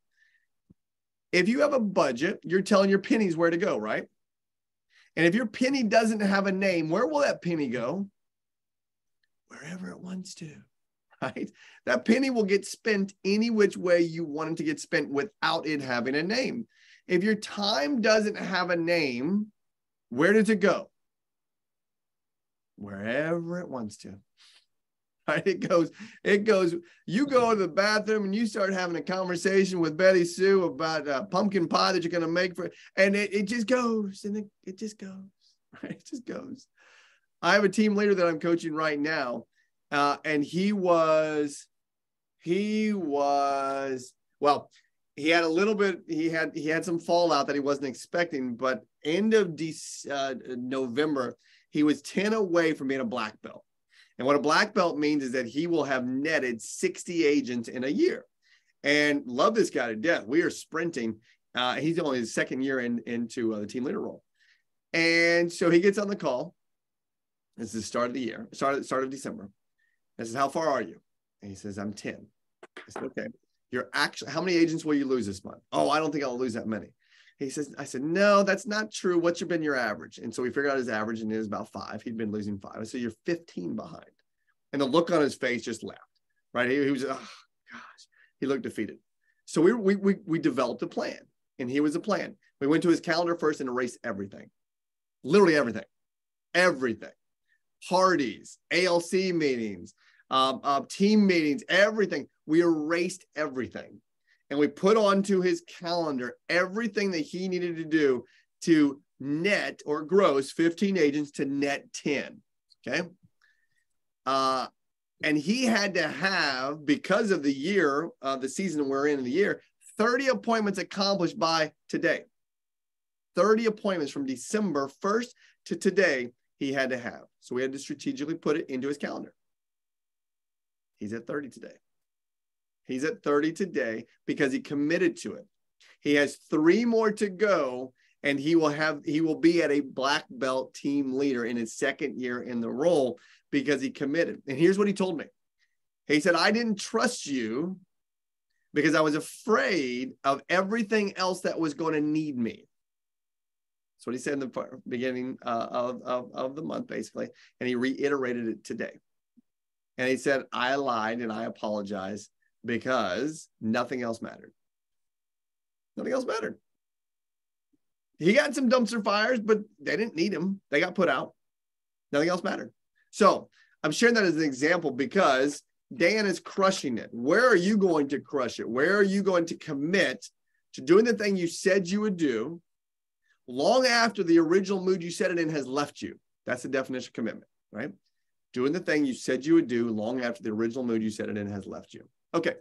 If you have a budget, you're telling your pennies where to go, right? And if your penny doesn't have a name, where will that penny go? wherever it wants to, <laughs> right? That penny will get spent any which way you want it to get spent without it having a name. If your time doesn't have a name, where does it go? Wherever it wants to. <laughs> Right? It goes, it goes, you go to the bathroom and you start having a conversation with Betty Sue about a pumpkin pie that you're going to make for, and it, it just goes and it, it just goes, <laughs> right? It just goes. I have a team leader that I'm coaching right now, uh, and he was, he was well. He had a little bit. He had he had some fallout that he wasn't expecting, but end of De- uh, November, he was ten away from being a black belt. And what a black belt means is that he will have netted 60 agents in a year. And love this guy to death. We are sprinting. Uh, he's only his second year in, into uh, the team leader role. And so he gets on the call this is the start of the year, start, start of December. I says, How far are you? And he says, I'm 10. I said, Okay. You're actually, how many agents will you lose this month? Oh, I don't think I'll lose that many. He says, I said, No, that's not true. What's your, been your average? And so we figured out his average and it was about five. He'd been losing five. I said, You're 15 behind. And the look on his face just left, right? He, he was, oh gosh, he looked defeated. So we, we, we, we developed a plan and here was a plan. We went to his calendar first and erased everything, literally everything, everything parties, ALC meetings, um, uh, team meetings, everything. We erased everything. And we put onto his calendar everything that he needed to do to net or gross 15 agents to net 10. Okay. Uh, and he had to have, because of the year, uh, the season we're in, in the year, 30 appointments accomplished by today. 30 appointments from December 1st to today he had to have. So we had to strategically put it into his calendar. He's at 30 today. He's at 30 today because he committed to it. He has three more to go and he will have he will be at a black belt team leader in his second year in the role because he committed. And here's what he told me. He said, "I didn't trust you because I was afraid of everything else that was going to need me." That's what he said in the beginning uh, of, of, of the month, basically. And he reiterated it today. And he said, I lied and I apologize because nothing else mattered. Nothing else mattered. He got some dumpster fires, but they didn't need him. They got put out. Nothing else mattered. So I'm sharing that as an example because Dan is crushing it. Where are you going to crush it? Where are you going to commit to doing the thing you said you would do long after the original mood you set it in has left you. That's the definition of commitment, right? Doing the thing you said you would do long after the original mood you set it in has left you. Okay.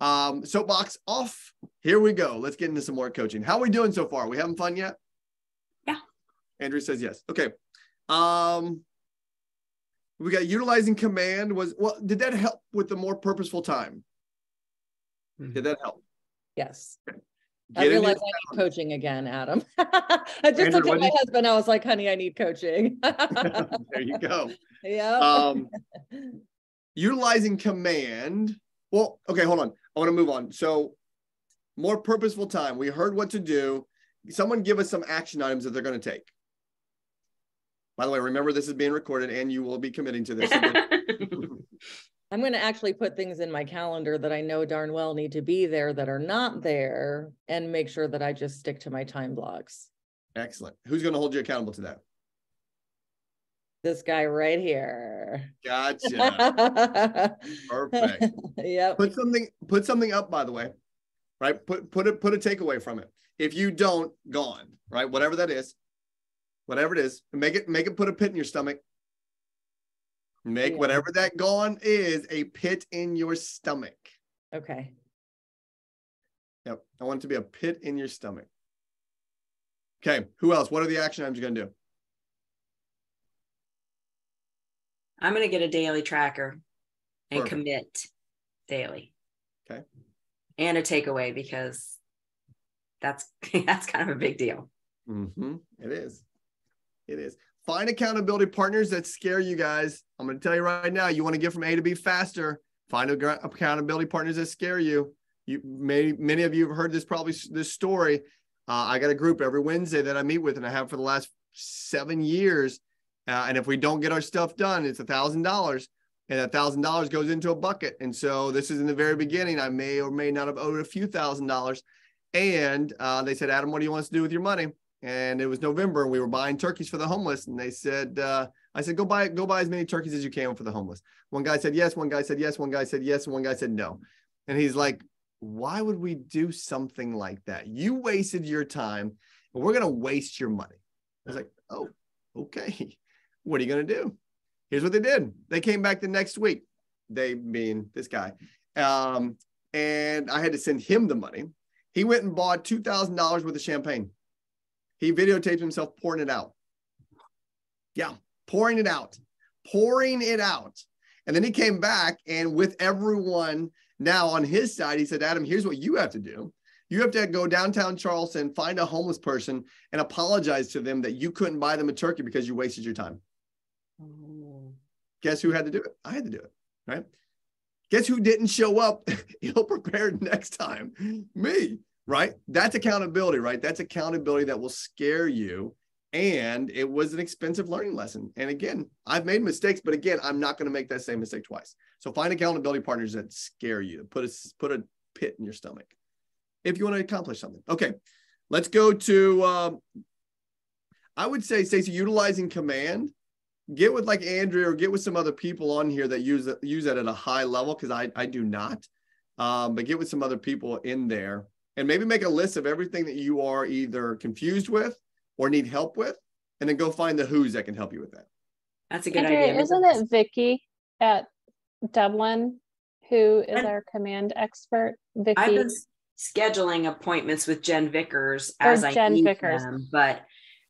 Um, soapbox off. Here we go. Let's get into some more coaching. How are we doing so far? We having fun yet? Yeah. Andrew says yes. Okay. Um, we got utilizing command was well, did that help with the more purposeful time? Did that help? Yes. Get I into realized I need coaching again, Adam. <laughs> I just Andrew, looked at my you- husband. I was like, honey, I need coaching. <laughs> <laughs> there you go. yeah. Um, utilizing command. Well, okay, hold on. I want to move on. So, more purposeful time. We heard what to do. Someone give us some action items that they're going to take. By the way, remember this is being recorded and you will be committing to this. <laughs> I'm going to actually put things in my calendar that I know darn well need to be there that are not there and make sure that I just stick to my time blocks. Excellent. Who's going to hold you accountable to that? This guy right here. Gotcha. <laughs> Perfect. Yep. Put something put something up by the way. Right? Put put it put a takeaway from it. If you don't, gone, right? Whatever that is. Whatever it is, make it make it put a pit in your stomach. Make Yeah. whatever that gone is a pit in your stomach. Okay. Yep. I want it to be a pit in your stomach. Okay. Who else? What are the action items you're gonna do? I'm gonna get a daily tracker and Perfect. commit daily. Okay. And a takeaway because that's <laughs> that's kind of a big deal. Mm-hmm. It is. It is. Find accountability partners that scare you guys. I'm going to tell you right now. You want to get from A to B faster. Find accountability partners that scare you. You may many of you have heard this probably this story. Uh, I got a group every Wednesday that I meet with, and I have for the last seven years. Uh, and if we don't get our stuff done, it's a thousand dollars, and a thousand dollars goes into a bucket. And so this is in the very beginning. I may or may not have owed a few thousand dollars. And uh, they said, Adam, what do you want us to do with your money? and it was November and we were buying turkeys for the homeless. And they said, uh, I said, go buy, go buy as many turkeys as you can for the homeless. One guy said yes, one guy said yes, one guy said yes, and one guy said no. And he's like, why would we do something like that? You wasted your time and we're going to waste your money. I was like, oh, okay. What are you going to do? Here's what they did. They came back the next week. They mean this guy. Um, and I had to send him the money. He went and bought $2,000 worth of champagne. He videotaped himself pouring it out. Yeah, pouring it out, pouring it out. And then he came back and with everyone now on his side, he said, Adam, here's what you have to do. You have to go downtown Charleston, find a homeless person, and apologize to them that you couldn't buy them a turkey because you wasted your time. Guess who had to do it? I had to do it, right? Guess who didn't show up <laughs> ill prepared next time? Me, right? That's accountability, right? That's accountability that will scare you. And it was an expensive learning lesson. And again, I've made mistakes, but again, I'm not going to make that same mistake twice. So find accountability partners that scare you, put a put a pit in your stomach if you want to accomplish something. Okay, let's go to. Um, I would say, Stacey, utilizing command. Get with like Andrea or get with some other people on here that use it, use that at a high level because I I do not. Um, but get with some other people in there and maybe make a list of everything that you are either confused with or need help with, and then go find the who's that can help you with that. That's a good Andrea, idea. isn't it Vicky at Dublin who is And- our command expert? Vicky. I've been scheduling appointments with Jen Vickers Or as I Jen need Vickers. them, but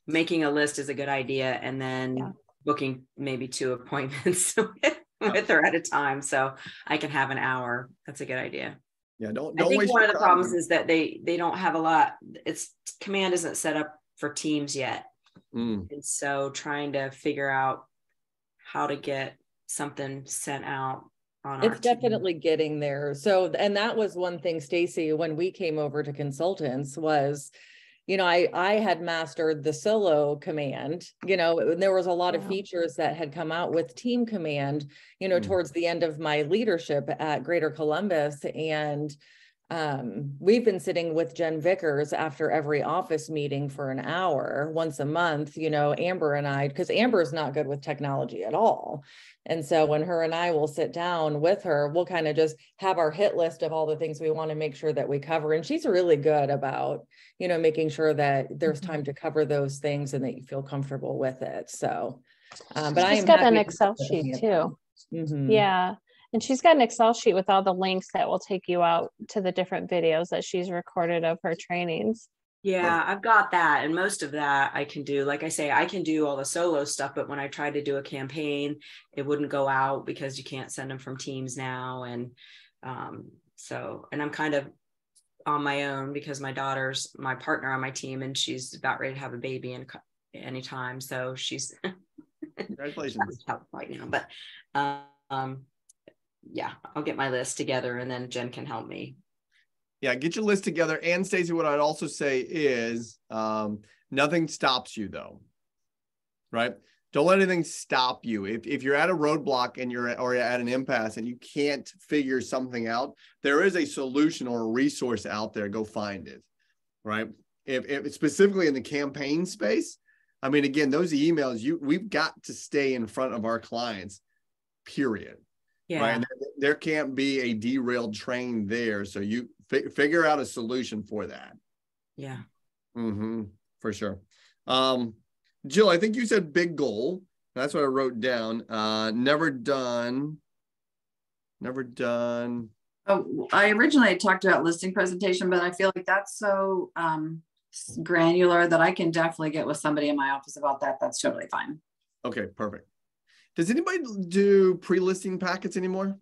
making a list is a good idea, and then Yeah. Booking maybe two <laughs> appointments with, with her at a time, so I can have an hour. That's a good idea. Yeah, don't I don't think waste one of the time. problems is that they they don't have a lot. It's command isn't set up for teams yet, Mm, and so trying to figure out how to get something sent out on our It's team. definitely getting there. So, and that was one thing, Stacy, when we came over to consultants was, you know, I I had mastered the solo command, you know, and there was a lot of features that had come out with team command, you know, Mm. towards the end of my leadership at Greater Columbus. And um, we've been sitting with Jen Vickers after every office meeting for an hour once a month, you know, Amber and I, because Amber is not good with technology at all. And so when her and I will sit down with her, we'll kind of just have our hit list of all the things we want to make sure that we cover. And she's really good about, you know, making sure that there's Mhm. time to cover those things and that you feel comfortable with it. So, um, but I got an Excel sheet too. Mhm. Yeah. And she's got an Excel sheet with all the links that will take you out to the different videos that she's recorded of her trainings. Yeah, I've got that. And most of that I can do. Like I say, I can do all the solo stuff, but when I try to do a campaign, it wouldn't go out because you can't send them from teams now. And um, so, and I'm kind of on my own because my daughter's my partner on my team and she's about ready to have a baby in anytime. So she's <laughs> congratulations right now. But um, yeah, I'll get my list together and then Jen can help me yeah, get your list together. And Stacy, what I'd also say is um, nothing stops you though, right? Don't let anything stop you. If, if you're at a roadblock and you're or you're at an impasse and you can't figure something out, there is a solution or a resource out there. Go find it, right? If, if specifically in the campaign space, I mean, again, those emails you we've got to stay in front of our clients, period. Yeah. Right. And there, there can't be a derailed train there. So you f- figure out a solution for that. Yeah. Mm-hmm. For sure. Um, Jill, I think you said big goal. That's what I wrote down. Uh, never done. Never done. Oh, I originally talked about listing presentation, but I feel like that's so um, granular that I can definitely get with somebody in my office about that. That's totally fine. Okay, perfect. Does anybody do pre-listing packets anymore?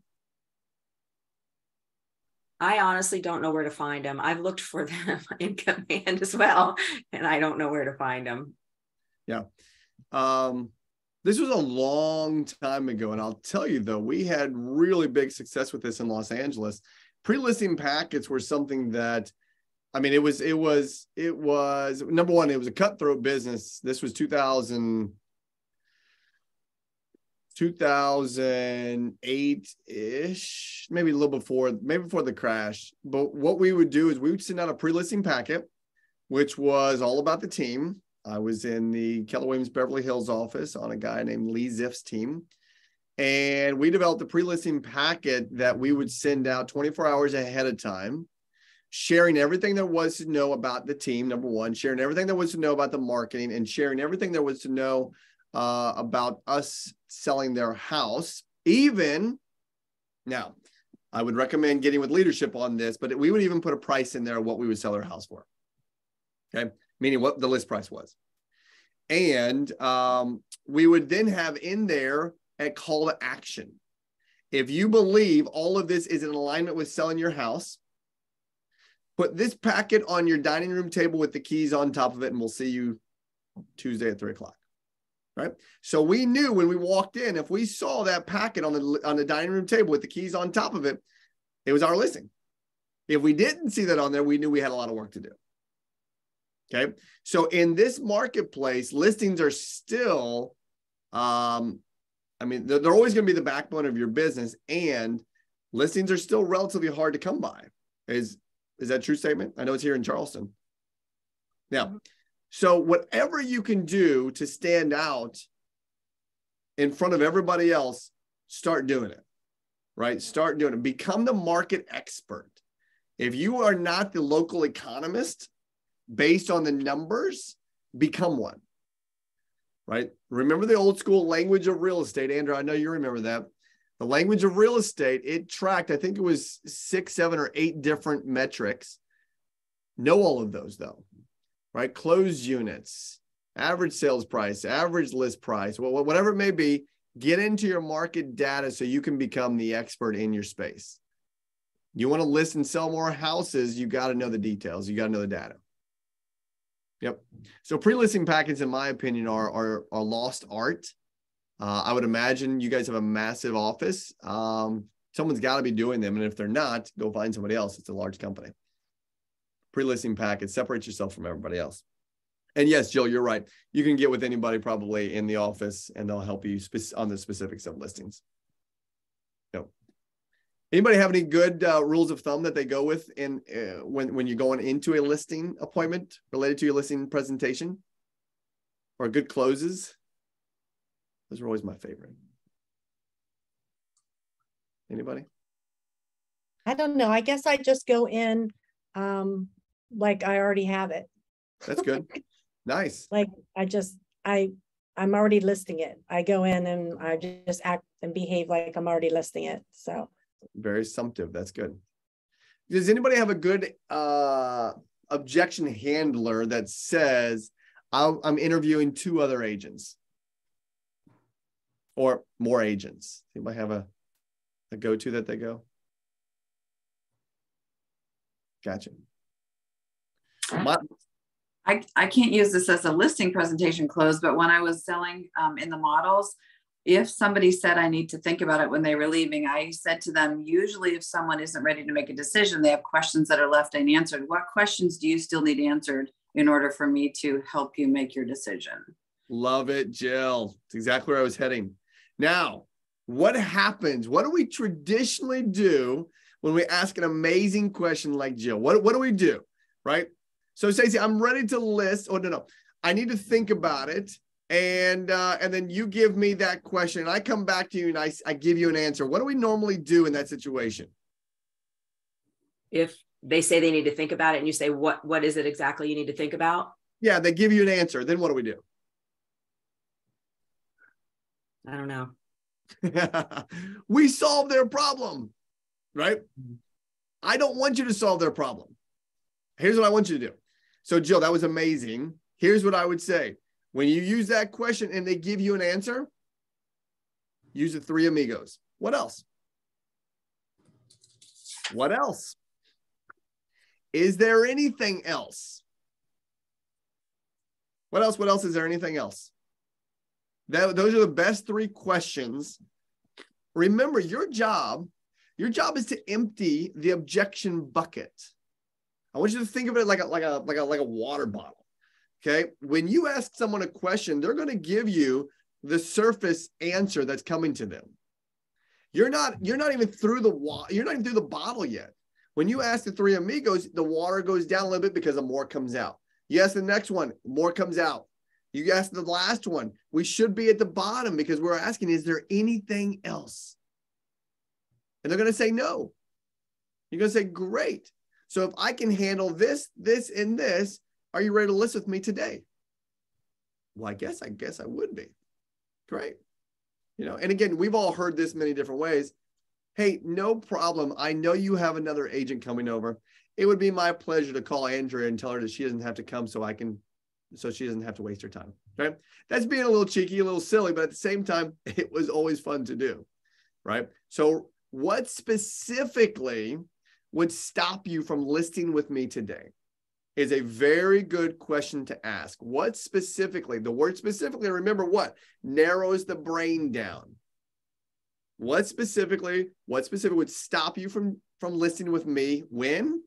I honestly don't know where to find them. I've looked for them <laughs> in command as well, and I don't know where to find them. Yeah. Um, this was a long time ago. And I'll tell you, though, we had really big success with this in Los Angeles. Pre listing packets were something that, I mean, it was, it was, it was number one, it was a cutthroat business. This was 2000. 2008 ish, maybe a little before, maybe before the crash. But what we would do is we would send out a pre listing packet, which was all about the team. I was in the Keller Williams Beverly Hills office on a guy named Lee Ziff's team. And we developed a pre listing packet that we would send out 24 hours ahead of time, sharing everything there was to know about the team, number one, sharing everything there was to know about the marketing, and sharing everything there was to know uh, about us selling their house. Even now, I would recommend getting with leadership on this, but we would even put a price in there what we would sell our house for. Okay, meaning what the list price was. And um, we would then have in there a call to action. If you believe all of this is in alignment with selling your house, put this packet on your dining room table with the keys on top of it, and we'll see you Tuesday at three o'clock right? So we knew when we walked in, if we saw that packet on the on the dining room table with the keys on top of it, it was our listing. If we didn't see that on there, we knew we had a lot of work to do. Okay. So in this marketplace, listings are still, um, I mean, they're, they're always going to be the backbone of your business, and listings are still relatively hard to come by. Is is that true statement? I know it's here in Charleston. Now, so, whatever you can do to stand out in front of everybody else, start doing it, right? Start doing it. Become the market expert. If you are not the local economist based on the numbers, become one, right? Remember the old school language of real estate, Andrew. I know you remember that. The language of real estate, it tracked, I think it was six, seven, or eight different metrics. Know all of those though right? Closed units, average sales price, average list price, whatever it may be, get into your market data so you can become the expert in your space. You want to list and sell more houses, you got to know the details, you got to know the data. Yep. So pre-listing packets, in my opinion, are are, are lost art. Uh, I would imagine you guys have a massive office. Um, someone's got to be doing them, and if they're not, go find somebody else. It's a large company pre-listing package, separate yourself from everybody else. And yes, Jill, you're right. You can get with anybody probably in the office and they'll help you on the specifics of listings. No. Anybody have any good uh, rules of thumb that they go with in uh, when when you're going into a listing appointment related to your listing presentation, or good closes? Those are always my favorite. Anybody? I don't know. I guess I just go in um, like I already have it. That's good. <laughs> nice. Like I just I I'm already listing it. I go in and I just act and behave like I'm already listing it. So very sumptive. That's good. Does anybody have a good uh, objection handler that says i am interviewing two other agents or more agents? Anybody have a, a go-to that they go? Gotcha. I, I can't use this as a listing presentation close, but when I was selling um, in the models, if somebody said I need to think about it when they were leaving, I said to them, usually if someone isn't ready to make a decision, they have questions that are left unanswered. What questions do you still need answered in order for me to help you make your decision? Love it, Jill. It's exactly where I was heading. Now, what happens? What do we traditionally do when we ask an amazing question like Jill? What, what do we do? Right? So Stacey, I'm ready to list. Oh no, no, I need to think about it, and uh, and then you give me that question, and I come back to you and I I give you an answer. What do we normally do in that situation? If they say they need to think about it, and you say what what is it exactly you need to think about? Yeah, they give you an answer. Then what do we do? I don't know. <laughs> we solve their problem, right? Mm-hmm. I don't want you to solve their problem. Here's what I want you to do. So, Jill, that was amazing. Here's what I would say when you use that question and they give you an answer, use the three amigos. What else? What else? Is there anything else? What else? What else? Is there anything else? That, those are the best three questions. Remember, your job, your job is to empty the objection bucket. I want you to think of it like a like a like a like a water bottle. Okay. When you ask someone a question, they're going to give you the surface answer that's coming to them. You're not you're not even through the water, you're not even through the bottle yet. When you ask the three amigos, the water goes down a little bit because the more comes out. You ask the next one, more comes out. You ask the last one, we should be at the bottom because we're asking, is there anything else? And they're going to say no. You're going to say, great. So if I can handle this, this, and this, are you ready to list with me today? Well, I guess, I guess I would be. Great. You know, and again, we've all heard this many different ways. Hey, no problem. I know you have another agent coming over. It would be my pleasure to call Andrea and tell her that she doesn't have to come so I can, so she doesn't have to waste her time. Right. That's being a little cheeky, a little silly, but at the same time, <laughs> it was always fun to do. Right. So, what specifically would stop you from listing with me today? Is a very good question to ask. What specifically, the word specifically, remember what? Narrows the brain down. What specifically, what specifically would stop you from, from listing with me when?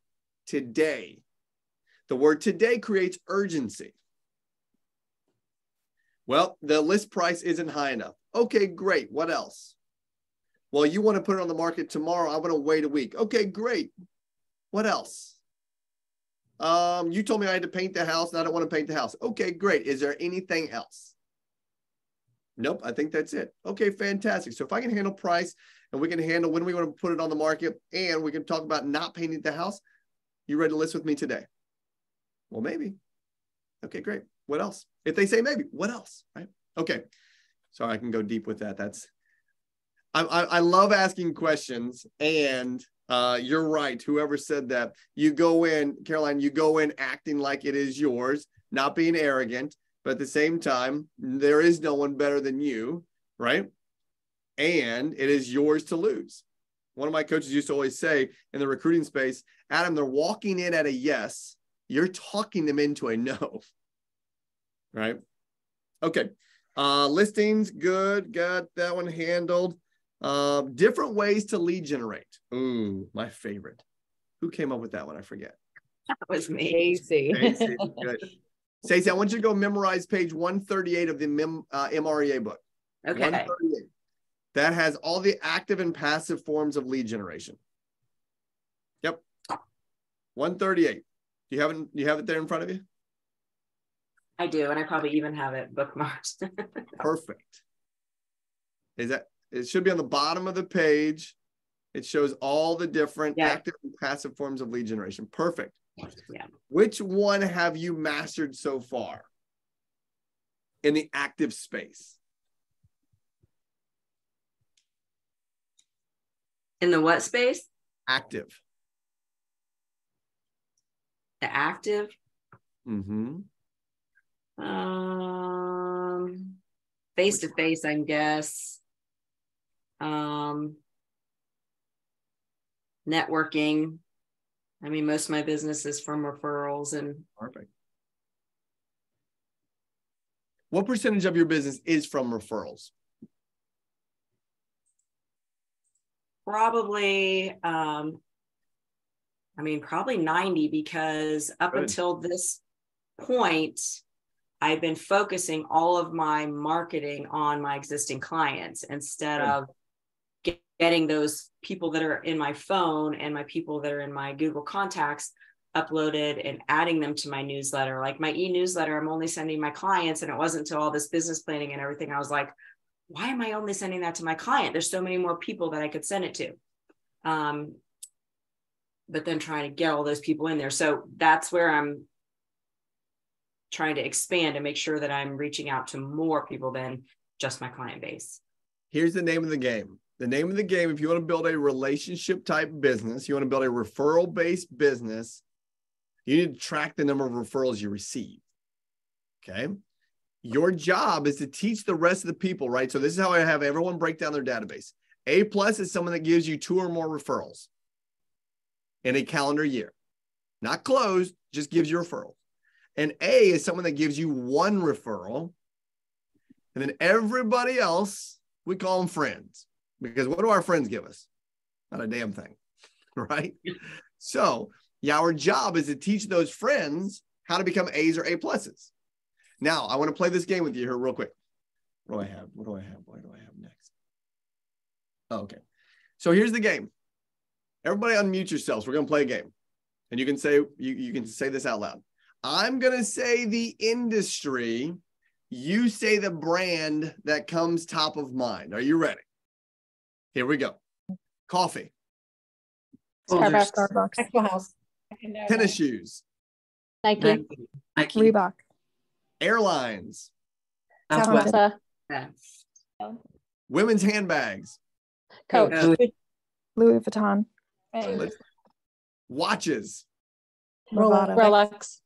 Today. The word today creates urgency. Well, the list price isn't high enough. Okay, great. What else? Well, you want to put it on the market tomorrow. I want to wait a week. Okay, great. What else? Um, you told me I had to paint the house and I don't want to paint the house. Okay, great. Is there anything else? Nope, I think that's it. Okay, fantastic. So if I can handle price and we can handle when we want to put it on the market and we can talk about not painting the house, you ready to list with me today? Well, maybe. Okay, great. What else? If they say maybe, what else? Right? Okay. So I can go deep with that. That's I, I, I love asking questions, and uh, you're right. Whoever said that, you go in, Caroline, you go in acting like it is yours, not being arrogant, but at the same time, there is no one better than you, right? And it is yours to lose. One of my coaches used to always say in the recruiting space, Adam, they're walking in at a yes. You're talking them into a no. <laughs> Right? Okay. Uh, listings, good. Got that one handled. Um, different ways to lead generate. Ooh, my favorite. Who came up with that one? I forget. That was me. Stacey. Stacey, <laughs> I want you to go memorize page 138 of the Mem, uh, MREA book. Okay. That has all the active and passive forms of lead generation. Yep. 138. Do you have it, do you have it there in front of you? I do, and I probably even have it bookmarked. <laughs> Perfect. Is that it should be on the bottom of the page. It shows all the different yeah. active and passive forms of lead generation. Perfect. Yeah. Which one have you mastered so far? in the active space? In the what space? Active. The active. Mm-hmm. Um, face to face, I guess. Um, networking. I mean, most of my business is from referrals and Perfect. What percentage of your business is from referrals? probably um I mean probably 90 because up Good. until this point I've been focusing all of my marketing on my existing clients instead Good. of getting those people that are in my phone and my people that are in my Google contacts uploaded and adding them to my newsletter. Like my e-newsletter, I'm only sending my clients and it wasn't until all this business planning and everything I was like, why am I only sending that to my client? There's so many more people that I could send it to. Um, but then trying to get all those people in there. So that's where I'm trying to expand and make sure that I'm reaching out to more people than just my client base. Here's the name of the game. The name of the game, if you want to build a relationship type business, you want to build a referral based business, you need to track the number of referrals you receive. Okay. Your job is to teach the rest of the people, right? So this is how I have everyone break down their database. A plus is someone that gives you two or more referrals in a calendar year, not closed, just gives you referrals. And A is someone that gives you one referral. And then everybody else, we call them friends because what do our friends give us? Not a damn thing, <laughs> right? So, yeah, our job is to teach those friends how to become A's or A pluses. Now, I want to play this game with you here real quick. What do I have? What do I have? What do I have next? Oh, okay. So here's the game. Everybody unmute yourselves. We're going to play a game. And you can say you, you can say this out loud. I'm going to say the industry. You say the brand that comes top of mind. Are you ready? Here we go. Coffee, Starbucks, Starbucks, Maxwell House. tennis shoes, Nike, Nike. Reebok, airlines, Southwest. Ulta, Yeah. women's handbags, Coach, Louis Vuitton, watches. Rolex. Rolex,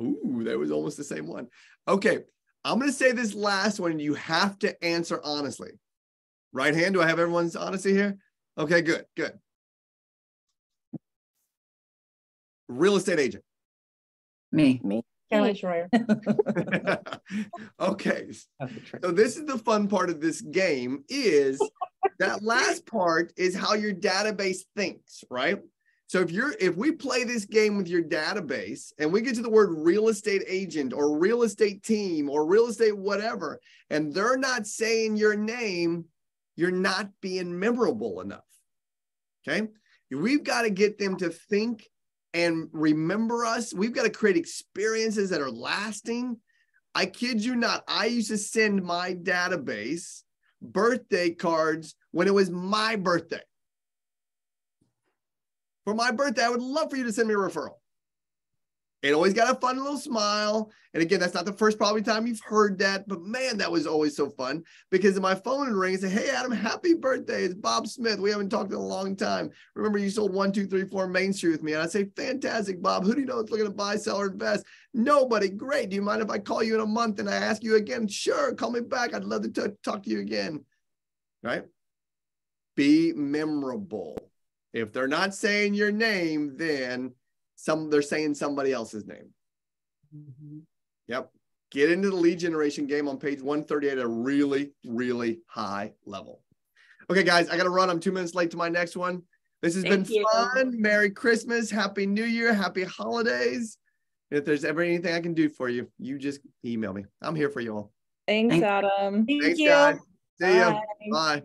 Ooh, that was almost the same one. Okay. I'm going to say this last one. You have to answer honestly. Right hand. Do I have everyone's honesty here? Okay, good, good. Real estate agent. Me. Caroline Schroyer. <laughs> <laughs> okay. So this is the fun part of this game is <laughs> that last part is how your database thinks, right? So if you're if we play this game with your database and we get to the word real estate agent or real estate team or real estate whatever and they're not saying your name, you're not being memorable enough. Okay? We've got to get them to think and remember us. We've got to create experiences that are lasting. I kid you not. I used to send my database birthday cards when it was my birthday. For my birthday, I would love for you to send me a referral. It always got a fun little smile. And again, that's not the first probably time you've heard that, but man, that was always so fun because my phone would ring and say, Hey, Adam, happy birthday. It's Bob Smith. We haven't talked in a long time. Remember, you sold one, two, three, four Main Street with me. And I say, Fantastic, Bob. Who do you know that's looking to buy, sell, or invest? Nobody. Great. Do you mind if I call you in a month and I ask you again? Sure. Call me back. I'd love to t- talk to you again. Right? Be memorable. If they're not saying your name, then some they're saying somebody else's name. Mm-hmm. Yep. Get into the lead generation game on page 138 at a really, really high level. Okay, guys, I got to run. I'm two minutes late to my next one. This has Thank been you. fun. Merry Christmas. Happy New Year. Happy holidays. And if there's ever anything I can do for you, you just email me. I'm here for you all. Thanks, Thank- Adam. Thank Thanks, you. guys. See ya. Bye. Bye.